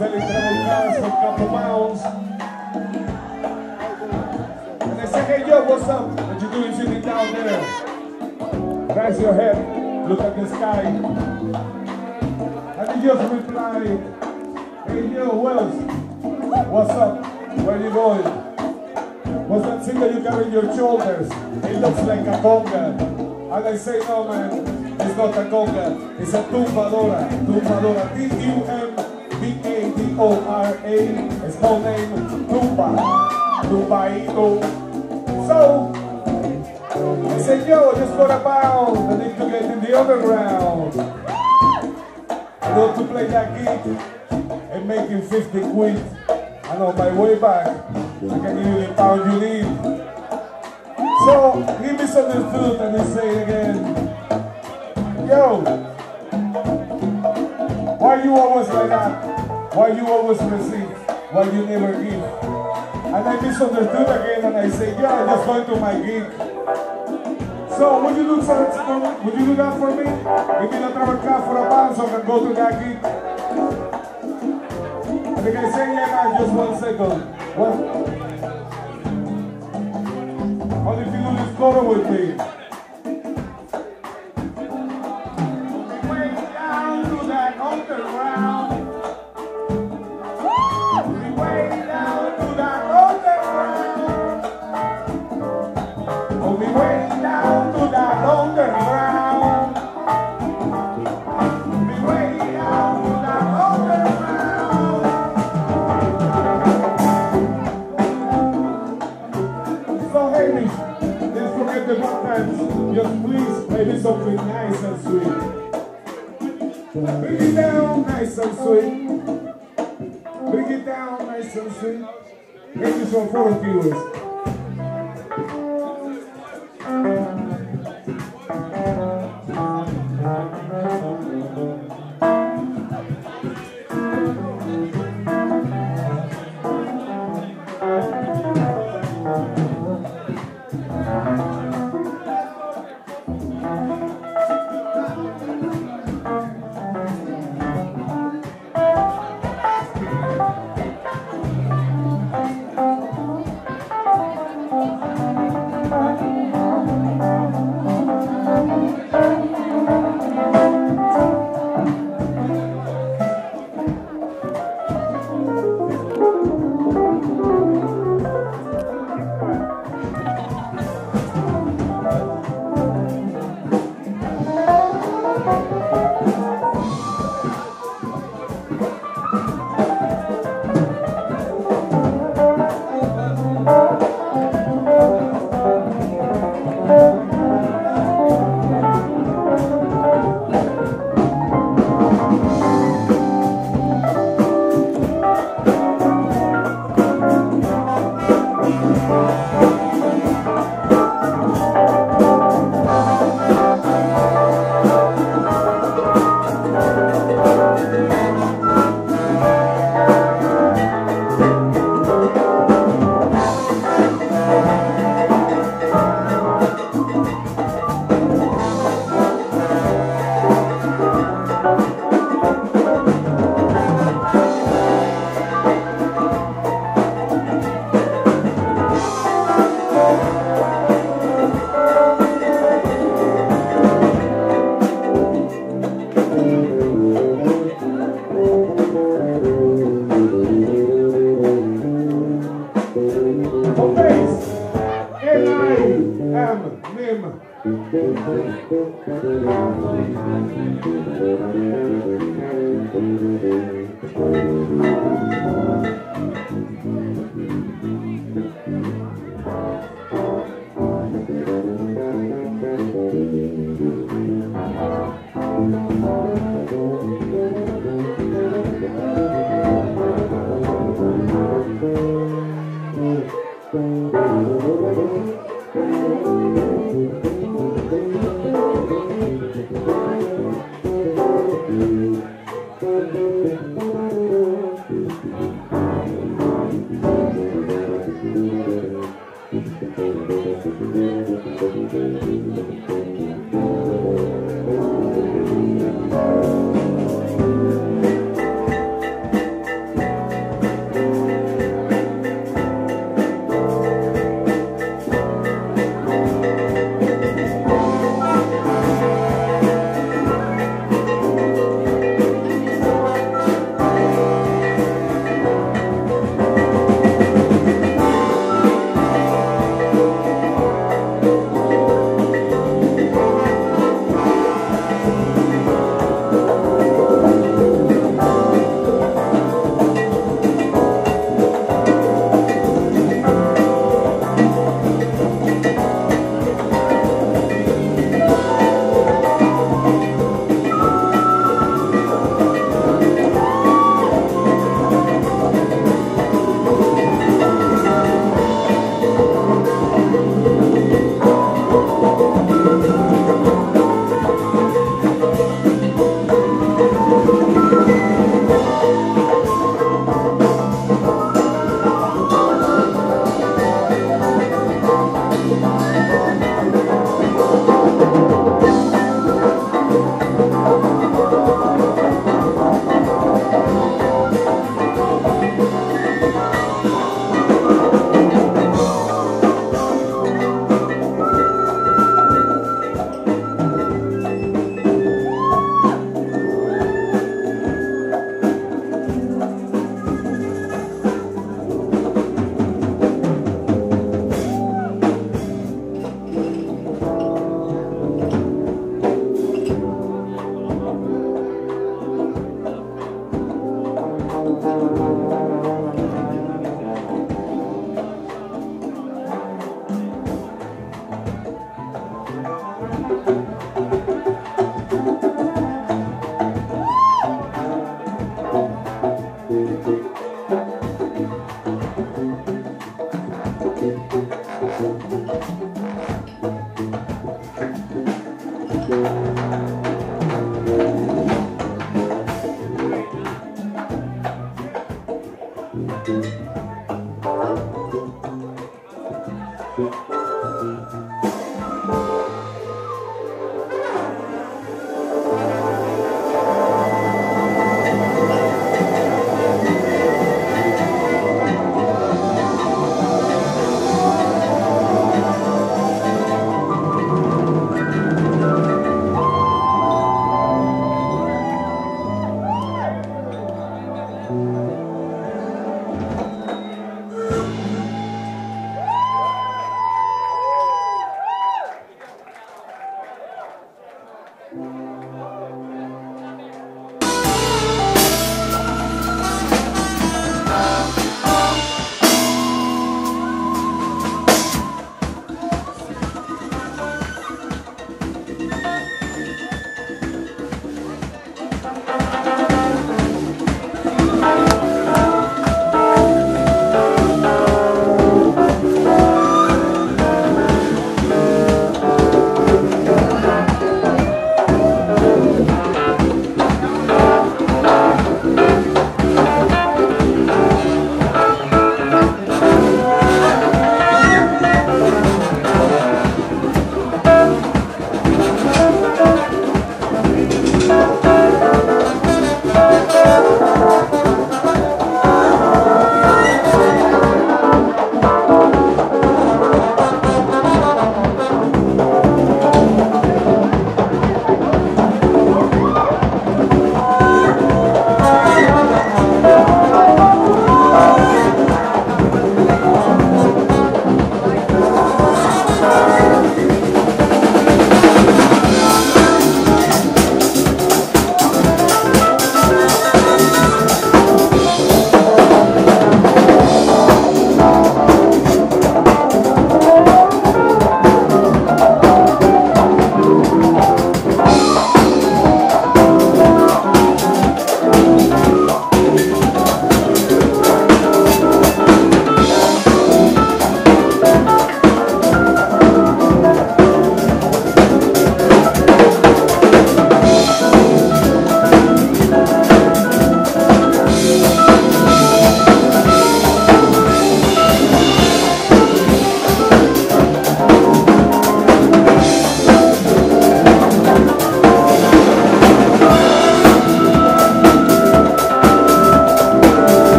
selling Campo Mounds. And they say, hey, yo, what's up? What you doing sitting down there? Raise your head, look at the sky. And he just replied, hey, yo, Wells, what's up? Where you going? What's that thing that you carry in your shoulders? It looks like a conga. And I say, no, man, it's not a conga. It's a tumbadora. Tumbadora. T-U-M O-R-A is whole name Dubai. Dubai So, I said, yo, just what about the need to get in the underground? I love to play that gig and make 50 quid. And on my way back, I can give you the pound you need. So, he misunderstood and he said again, yo, why you always like that? why you always receive, why you never give. And I misunderstood again and I said, yeah, I just going to my gig. So would you do something for me? Would you do that for me? Give me the travel card for a band so I can go to that gig. And they can say, yeah, just one second. What? Only if you do this photo with me. And sweet. Bring it down nice and sweet. Thank you so for the viewers. Thank you.